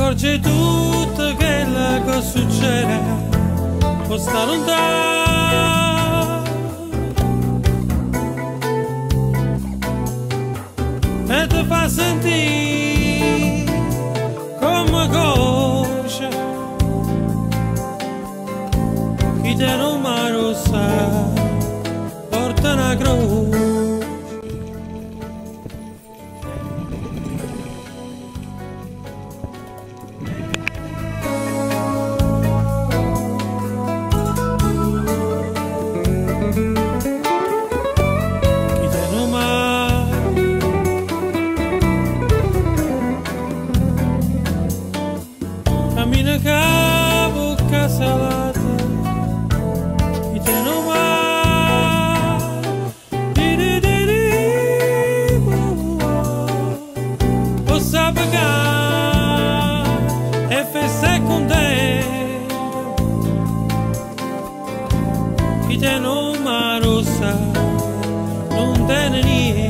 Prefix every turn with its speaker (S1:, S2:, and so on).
S1: accorgi tutto quello che succede, può stare lontano. E ti fa sentire come conosce chi te non mai lo sa, porta una croce. Chi te non mai lo sa non tiene niente